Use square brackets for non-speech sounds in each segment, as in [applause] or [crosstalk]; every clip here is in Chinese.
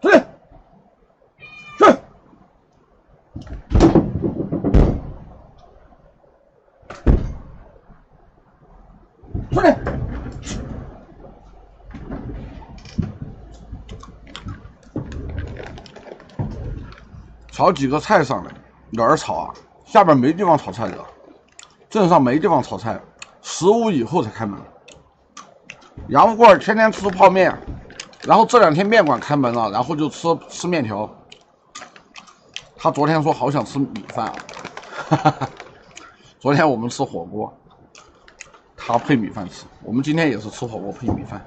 出来，去，出去。炒几个菜上来，哪儿炒啊？下边没地方炒菜的，镇上没地方炒菜，十五以后才开门。杨富贵天天吃泡面，然后这两天面馆开门了，然后就吃吃面条。他昨天说好想吃米饭啊，[laughs] 昨天我们吃火锅，他配米饭吃。我们今天也是吃火锅配米饭。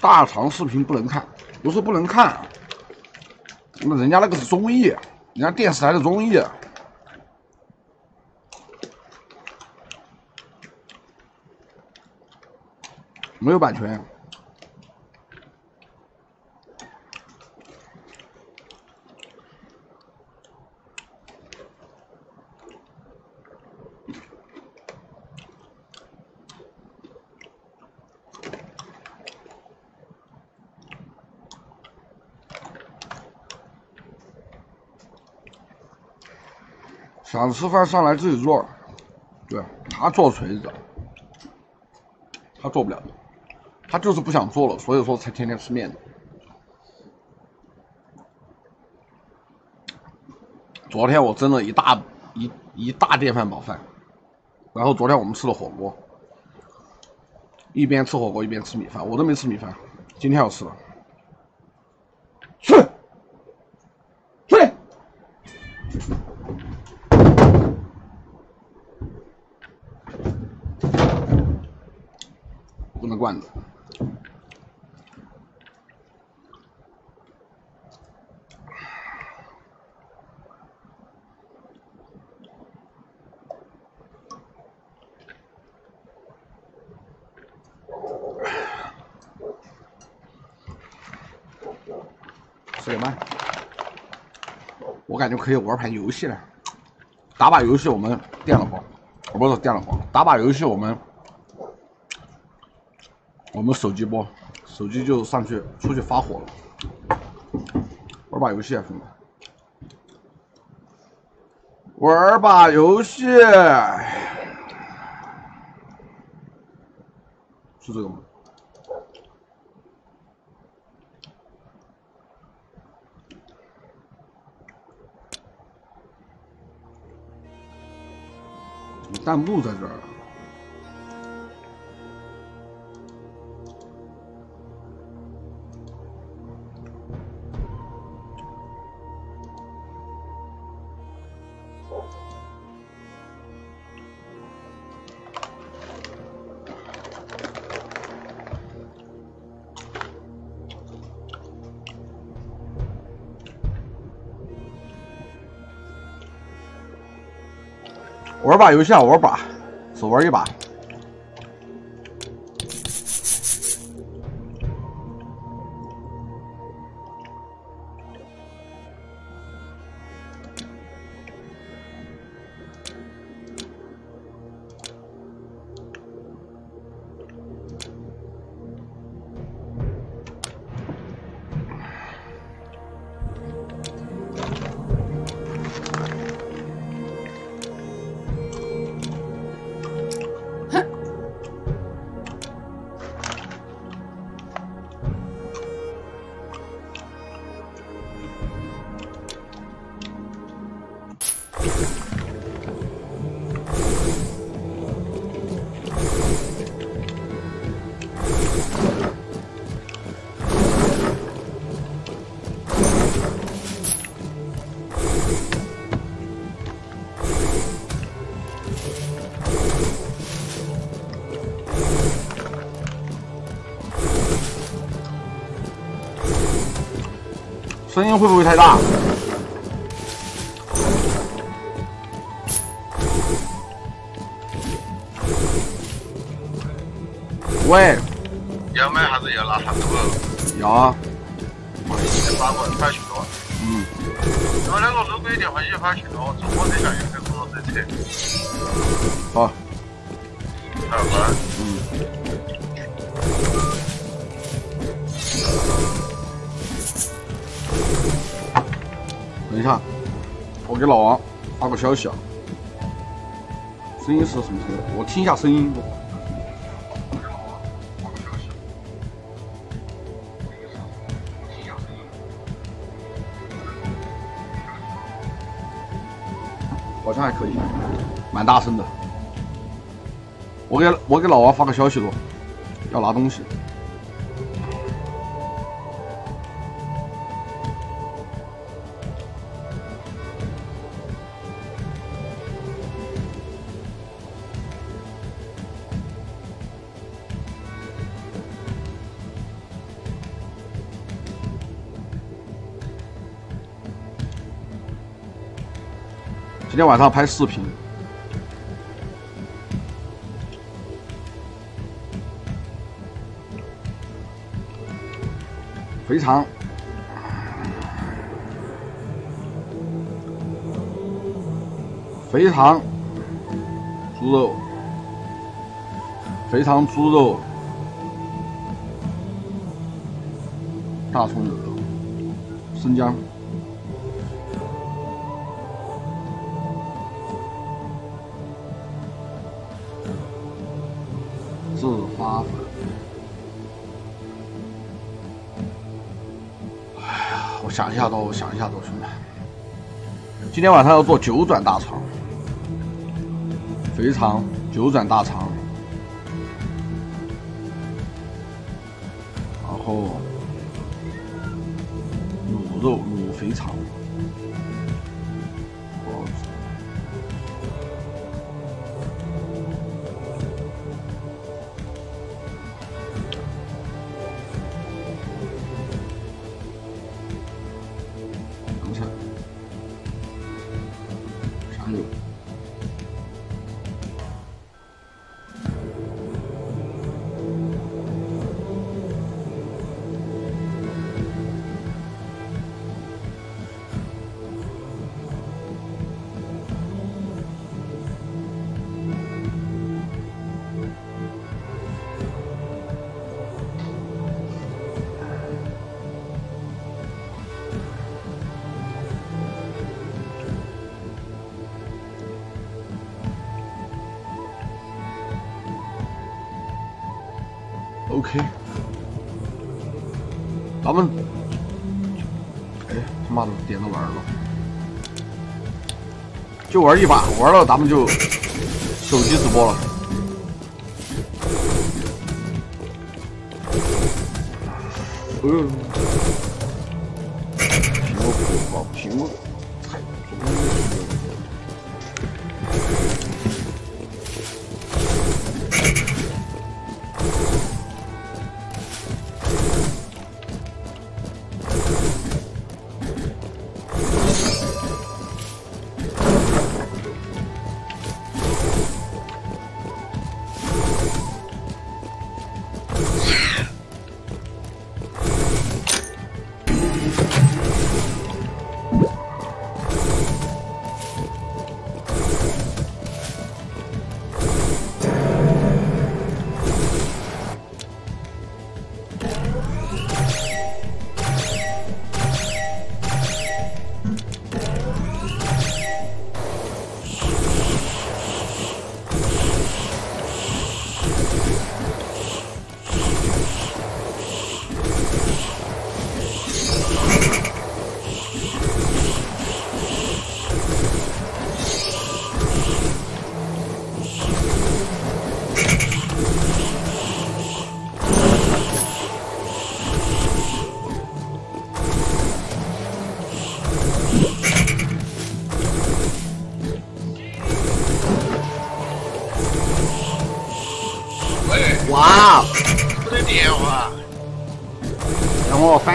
大长视频不能看，不是不能看，那人家那个是综艺，人家电视台的综艺，没有版权。想吃饭上来自己做，对他做锤子，他做不了，他就是不想做了，所以说才天天吃面的。昨天我蒸了一大一一大电饭煲饭，然后昨天我们吃了火锅，一边吃火锅一边吃米饭，我都没吃米饭，今天要吃了。去。不能惯着。点半，我感觉可以玩盘游戏了。打把游戏我们电了慌，不是电了慌，打把游戏我们。我们手机播，手机就上去出去发火了。玩把游戏啊，兄弟！玩把游戏，是这个吗？弹幕在这儿。玩把游戏啊，玩把，手玩一把。声音会不会太大？喂，要买啥子？要拿啥子不？要啊。先发过来，快去多。嗯。你们两个如果有电话，也发去了，直播这下也可以工作在车。好。好吧。嗯。等一下，我给老王发个消息啊。声音是什么声音？我听一下声音。好像还可以，蛮大声的。我给我给老王发个消息了，要拿东西。今天晚上拍视频，肥肠，肥肠，猪肉，肥肠猪肉，大葱，生姜。想一下都，我想一下都，兄弟。今天晚上要做九转大肠，肥肠九转大肠，然后卤肉卤肥肠。OK，咱们，哎，他妈的点着玩了，就玩一把，玩了咱们就手机直播了。不用！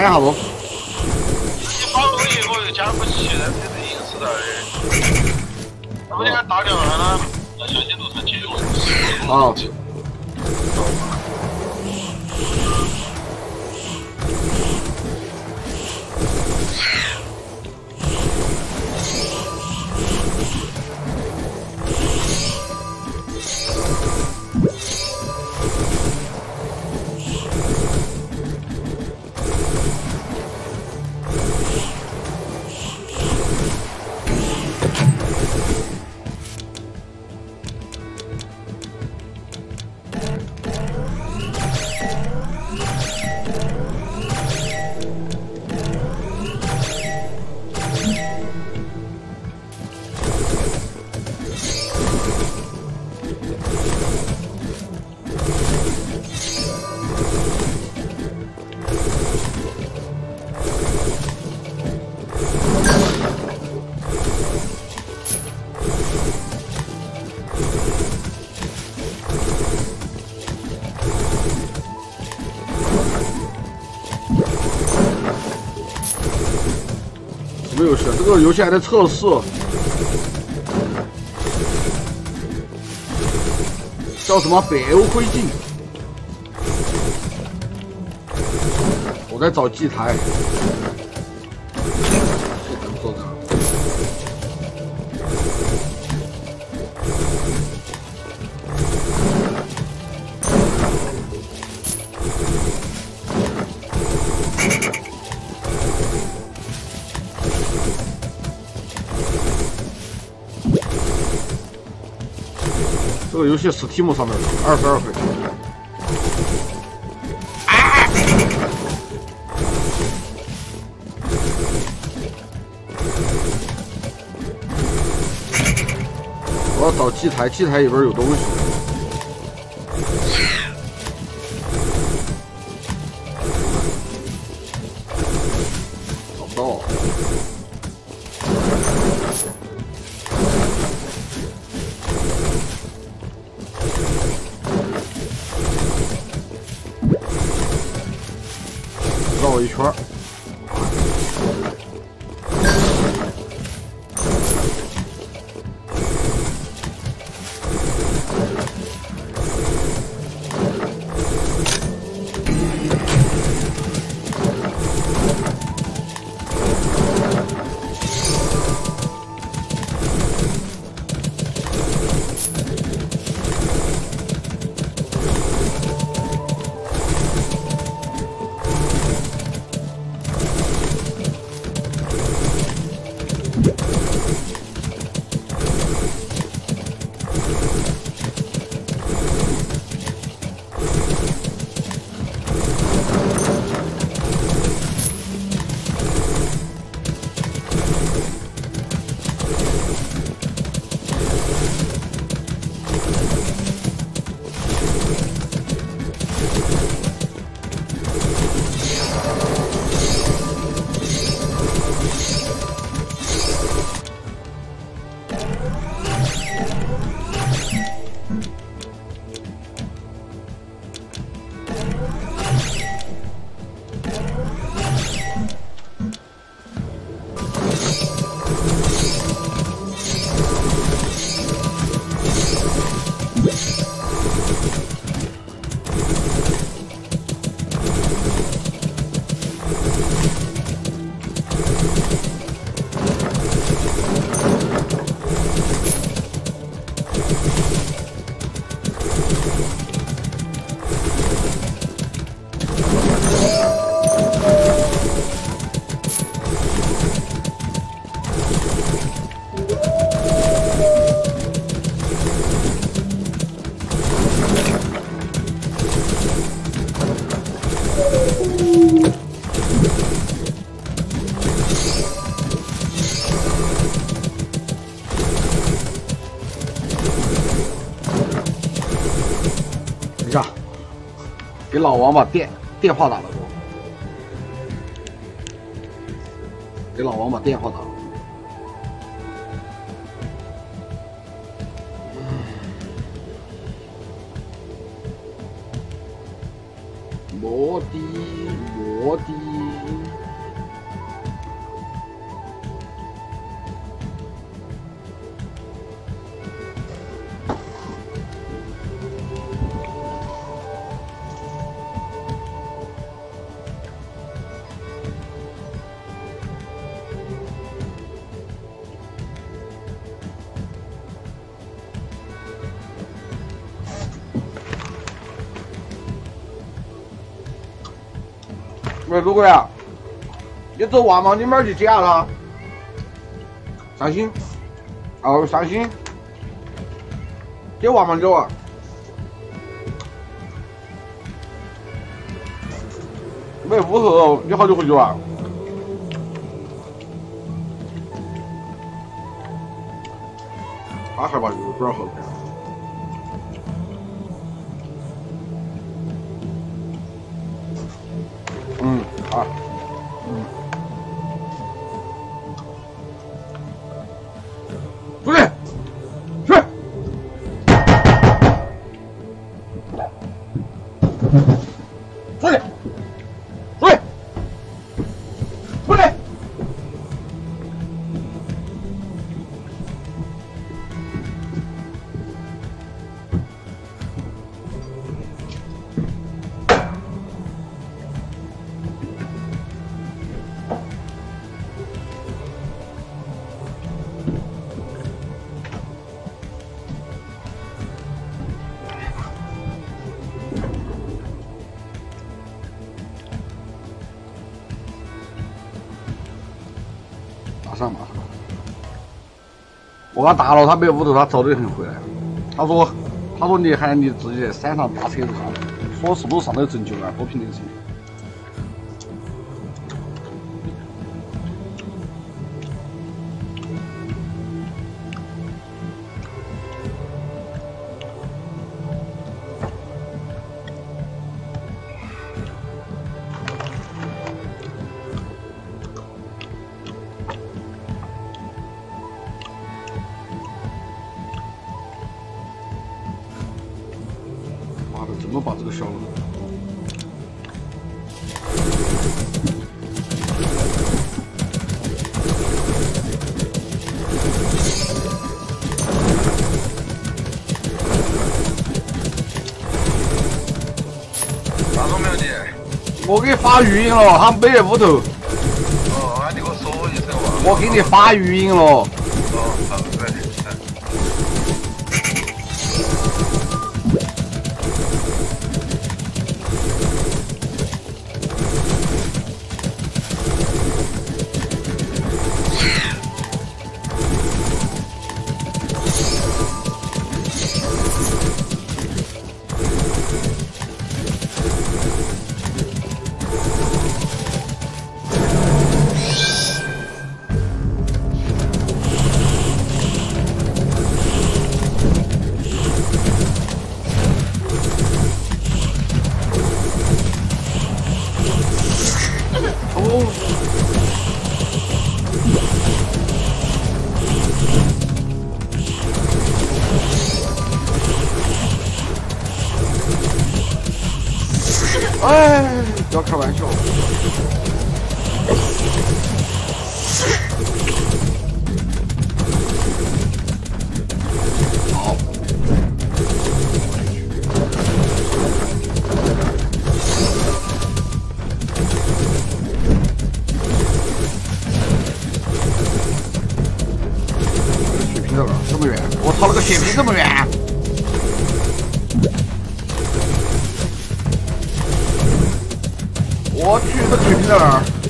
让我翻一下子。你这个游戏还在测试，叫什么《北欧灰烬》。我在找祭台。游戏 Steam 上面的二十二块钱。我要找祭台，祭台里边有东西。老王把电电话打了，给老王把电话打了。摩的，喂，陆贵啊，你走万毛你们去接下他，上新，哦，上新，接万毛走啊，没屋头，你好久回去啊？他害怕有点后天。我 All right. 他打了，他没屋头，他走得很回来。他说，他说你喊你自己在山上搭车子上，说是不是上头拯救啊？多平的车。这个消了？啥都没有你？我给你发语音了，他没在屋头。哦，那你给我说一声嘛。我给你发语音了。我去，这水瓶在哪儿？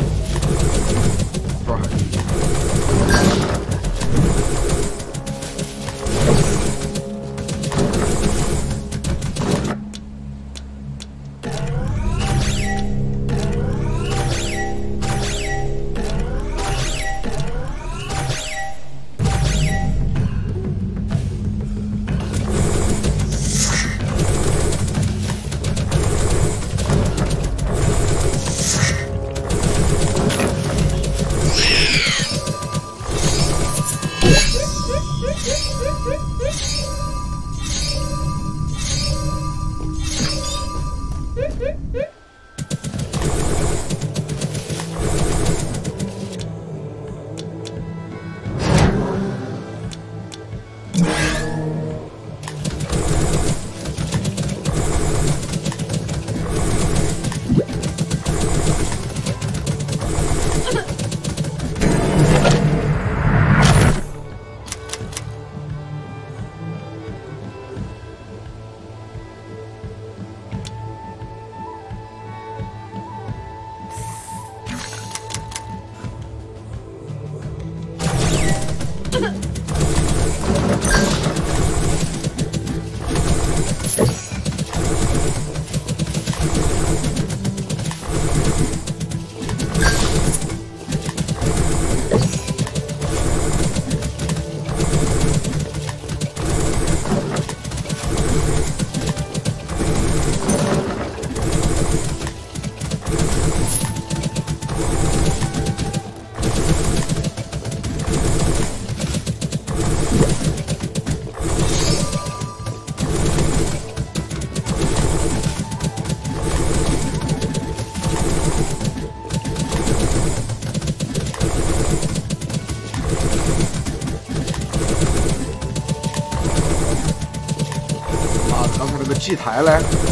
祭台嘞。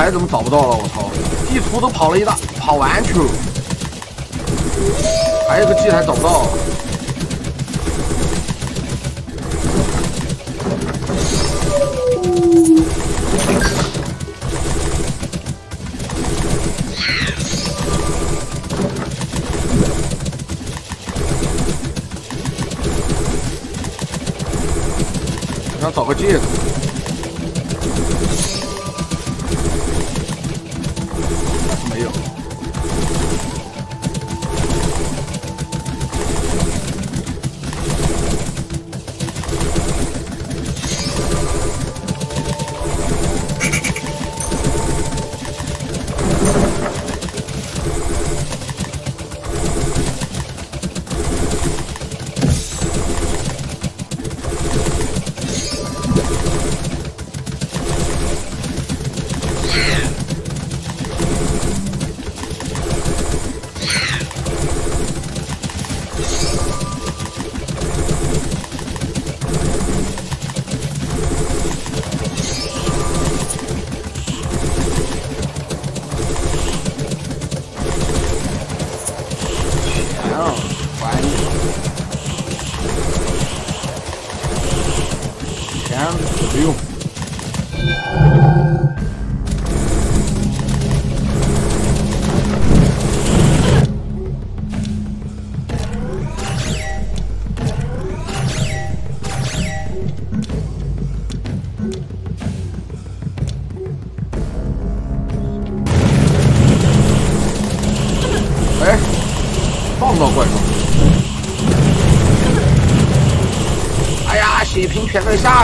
有一个祭台怎么找不到了？我操，地图都跑了一大跑完去了，还有个祭台找不到。钱啊，管你。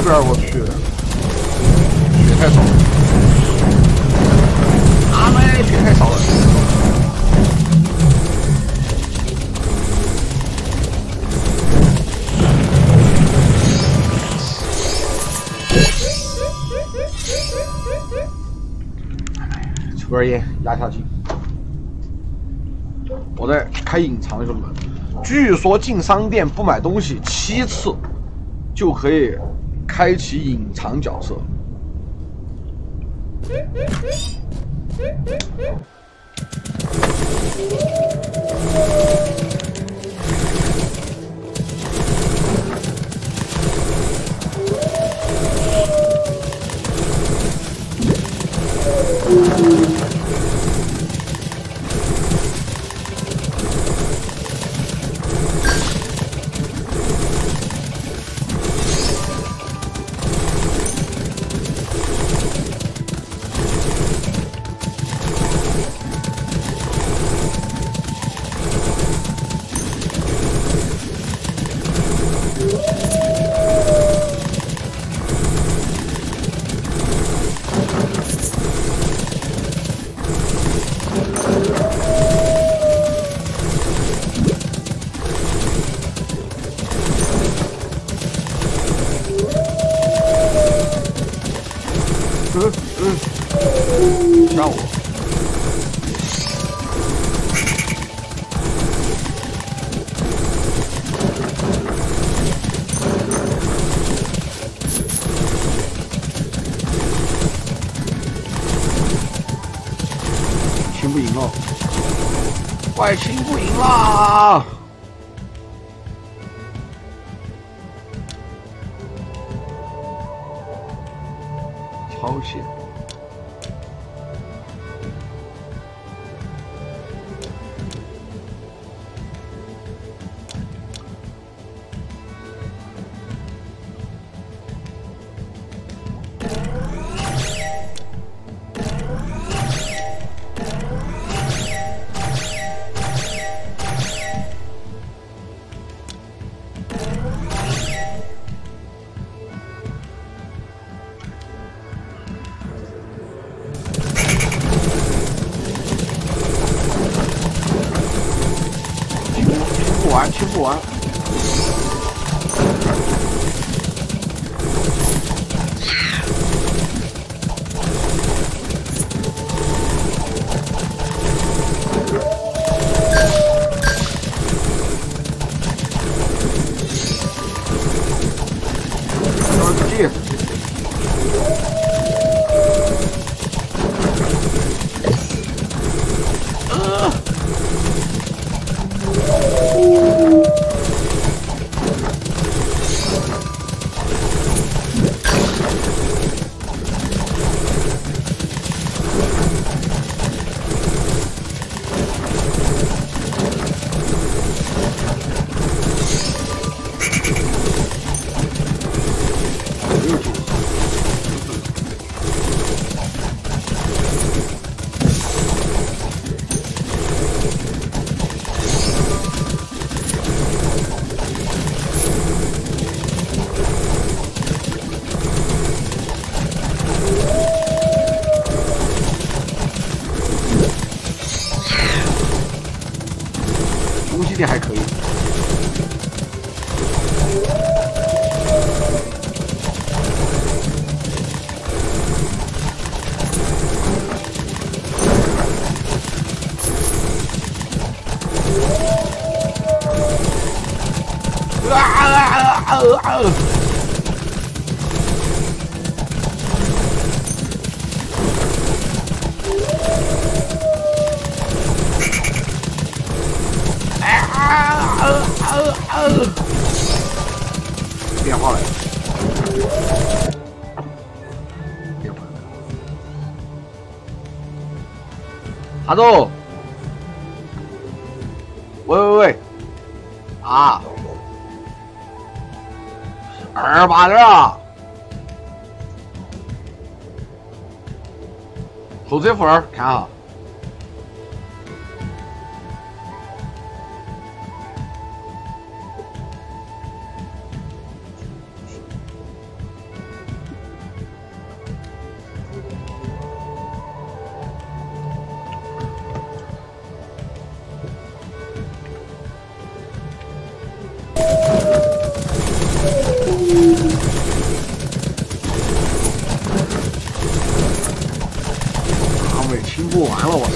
边，我去，血太少了，他们血太少了。抽根烟压下去。我在开隐藏，兄弟们。据说进商店不买东西七次，就可以开启隐藏角色。不这还可以。啊啊啊啊啊！变化了，变化了。哈喽，喂喂喂，啊，二八零啊，后这份儿看哈。清不完了，我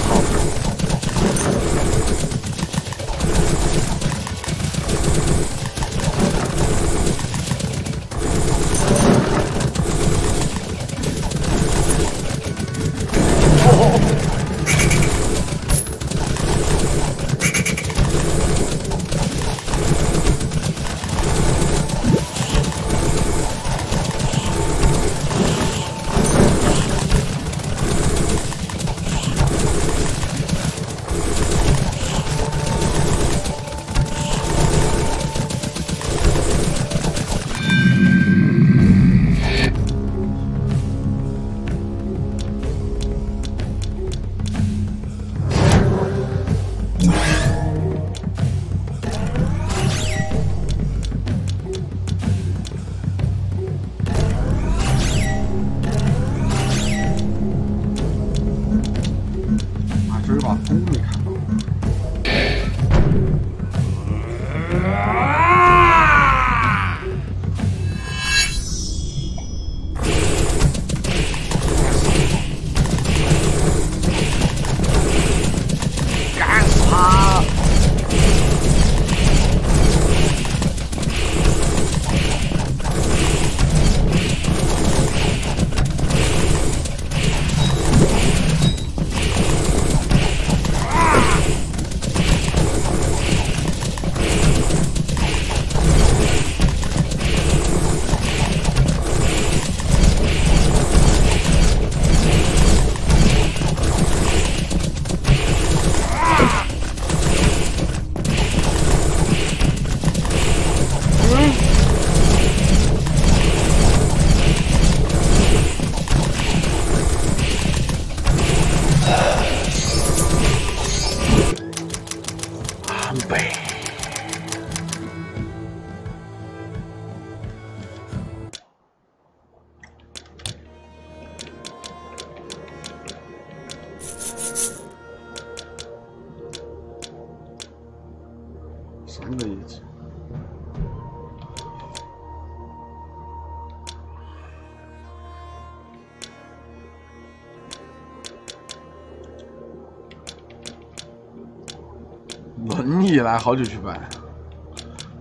来好久去摆，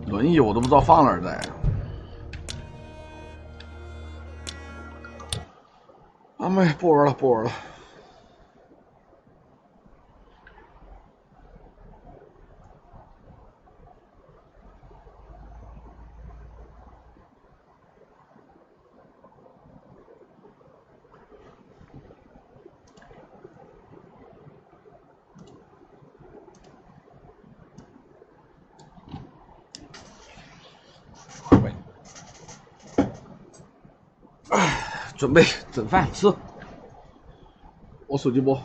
轮椅我都不知道放哪儿在。哎，不玩了，不玩了。准备 [laughs] 整饭吃，我手机播。